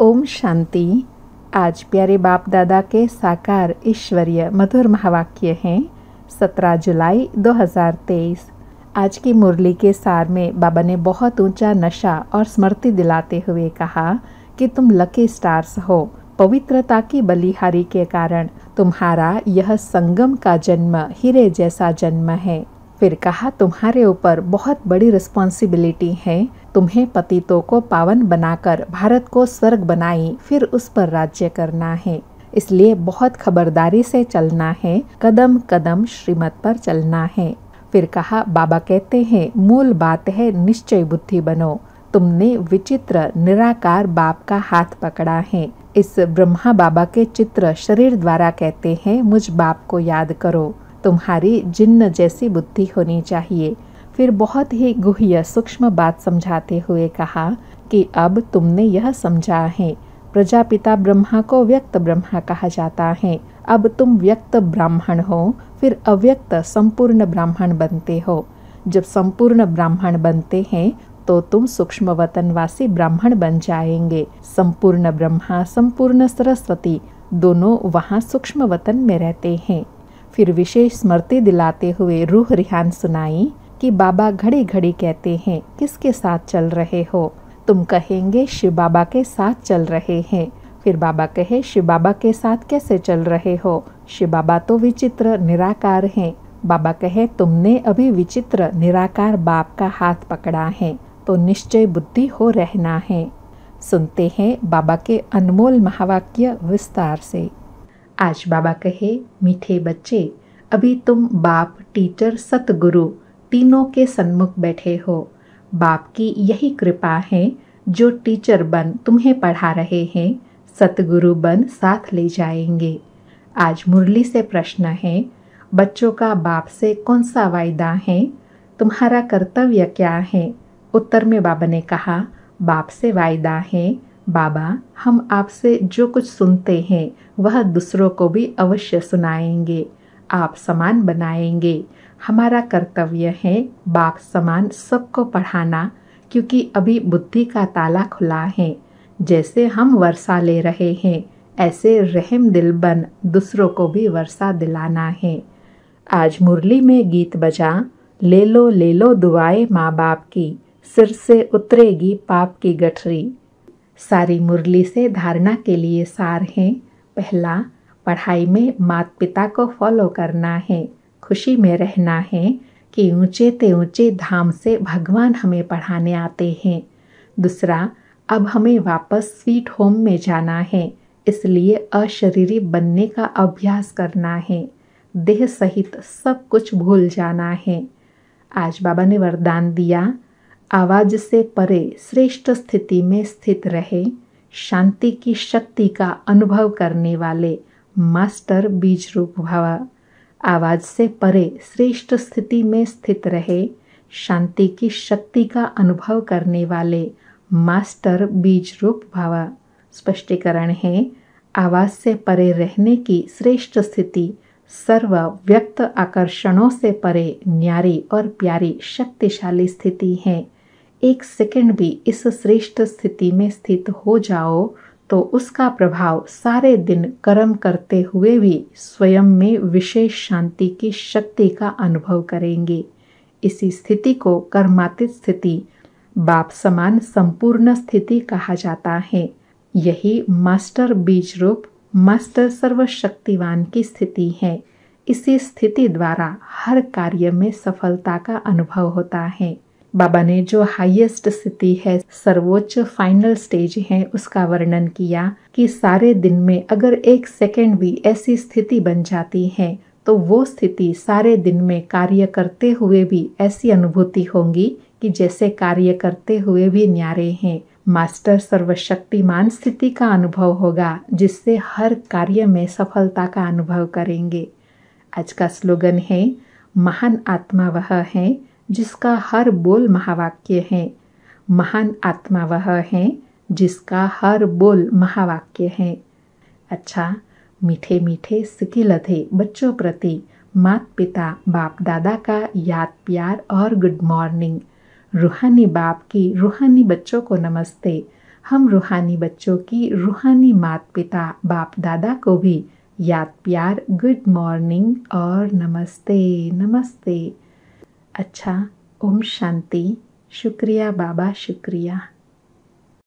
ओम शांति। आज प्यारे बाप दादा के साकार ईश्वरीय मधुर महावाक्य हैं 17 जुलाई 2023 आज की मुरली के सार में बाबा ने बहुत ऊँचा नशा और स्मृति दिलाते हुए कहा कि तुम लकी स्टार्स हो। पवित्रता की बलिहारी के कारण तुम्हारा यह संगम का जन्म हीरे जैसा जन्म है। फिर कहा, तुम्हारे ऊपर बहुत बड़ी रिस्पॉन्सिबिलिटी है। तुम्हें पतितों को पावन बनाकर भारत को स्वर्ग बनाई, फिर उस पर राज्य करना है। इसलिए बहुत खबरदारी से चलना है। कदम कदम श्रीमत पर चलना है। फिर कहा, बाबा कहते हैं, मूल बात है निश्चय बुद्धि बनो। तुमने विचित्र, निराकार बाप का हाथ पकड़ा है। इस ब्रह्मा बाबा के चित्र शरीर द्वारा कहते हैं, मुझ बाप को याद करो। तुम्हारी जिन्न जैसी बुद्धि होनी चाहिए। फिर बहुत ही गुह्य सूक्ष्म बात समझाते हुए कहा कि अब तुमने यह समझा है। प्रजापिता ब्रह्मा को व्यक्त ब्रह्मा कहा जाता है। अब तुम व्यक्त ब्राह्मण हो, फिर अव्यक्त संपूर्ण ब्राह्मण बनते हो। जब संपूर्ण ब्राह्मण बनते हैं तो तुम सूक्ष्म वतनवासी ब्राह्मण बन जाएँगे। संपूर्ण ब्रह्मा, संपूर्ण सरस्वती, दोनों वहाँ सूक्ष्म वतन में रहते हैं। फिर विशेष स्मृति दिलाते हुए रूह रिहान सुनाई कि बाबा घड़ी घड़ी कहते हैं, किसके साथ चल रहे हो? तुम कहेंगे, शिव बाबा के साथ चल रहे हैं। फिर बाबा कहे, शिव बाबा के साथ कैसे चल रहे हो? शिव बाबा तो विचित्र, निराकार हैं। बाबा कहे, तुमने अभी विचित्र, निराकार बाप का हाथ पकड़ा है तो निश्चय बुद्धि हो रहना है। सुनते हैं बाबा के अनमोल महावाक्य विस्तार से। आज बाबा कहे, मीठे बच्चे, अभी तुम बाप, टीचर, सतगुरु तीनों के सन्मुख बैठे हो। बाप की यही कृपा है जो टीचर बन तुम्हें पढ़ा रहे हैं, सतगुरु बन साथ ले जाएँगे। आज मुरली से प्रश्न है, बच्चों का बाप से कौन सा वायदा है? तुम्हारा कर्तव्य क्या है? उत्तर में बाबा ने कहा, बाप से वायदा है बाबा, हम आपसे जो कुछ सुनते हैं, वह दूसरों को भी अवश्य सुनाएँगे। आप समान बनाएँगे। हमारा कर्तव्य है बाप समान सबको पढ़ाना, क्योंकि अभी बुद्धि का ताला खुला है। जैसे हम वर्षा ले रहे हैं, ऐसे रहम दिल बन दूसरों को भी वर्षा दिलाना है। आज मुरली में गीत बजा, ले लो ले लो दुआएँ माँ बाप की, सिर से उतरेगी पाप की गठरी। सारी मुरली से धारणा के लिए सार हैं। पहला, पढ़ाई में माता पिता को फॉलो करना है। खुशी में रहना है कि ऊँचे ते ऊँचे धाम से भगवान हमें पढ़ाने आते हैं। दूसरा, अब हमें वापस स्वीट होम में जाना है, इसलिए अशरीरी बनने का अभ्यास करना है। देह सहित सब कुछ भूल जाना है। आज बाबा ने वरदान दिया आवाज़ से परे श्रेष्ठ स्थिति में स्थित रहे, शांति की शक्ति का अनुभव करने वाले मास्टर बीज रूप भव। आवाज़ से परे श्रेष्ठ स्थिति में स्थित रहे, शांति की शक्ति का अनुभव करने वाले मास्टर बीज रूप भव। स्पष्टीकरण है, आवाज़ से परे रहने की श्रेष्ठ स्थिति सर्व व्यक्त आकर्षणों से परे न्यारी और प्यारी शक्तिशाली स्थिति है। एक सेकंड भी इस श्रेष्ठ स्थिति में स्थित हो जाओ तो उसका प्रभाव सारे दिन कर्म करते हुए भी स्वयं में विशेष शांति की शक्ति का अनुभव करेंगे। इसी स्थिति को कर्मातीत स्थिति, बाप समान संपूर्ण स्थिति कहा जाता है। यही मास्टर बीज रूप, मास्टर सर्वशक्तिवान की स्थिति है। इसी स्थिति द्वारा हर कार्य में सफलता का अनुभव होता है। बाबा ने जो हाईएस्ट स्थिति है, सर्वोच्च फाइनल स्टेज है, उसका वर्णन किया कि सारे दिन में अगर एक सेकेंड भी ऐसी स्थिति बन जाती है तो वो स्थिति सारे दिन में कार्य करते हुए भी ऐसी अनुभूति होंगी कि जैसे कार्य करते हुए भी न्यारे हैं। मास्टर सर्वशक्तिमान स्थिति का अनुभव होगा, जिससे हर कार्य में सफलता का अनुभव करेंगे। आज का स्लोगन है, महान आत्मा वह है जिसका हर बोल महावाक्य है। महान आत्मा वह है जिसका हर बोल महावाक्य है। अच्छा मीठे मीठे सिकिल थे बच्चों प्रति मात पिता, बाप दादा का याद प्यार और गुड मॉर्निंग रूहानी बाप की रूहानी बच्चों को नमस्ते। हम रूहानी बच्चों की रूहानी मात पिता, बाप दादा को भी याद प्यार गुड मॉर्निंग और नमस्ते नमस्ते। अच्छा ओम शांति शुक्रिया बाबा शुक्रिया।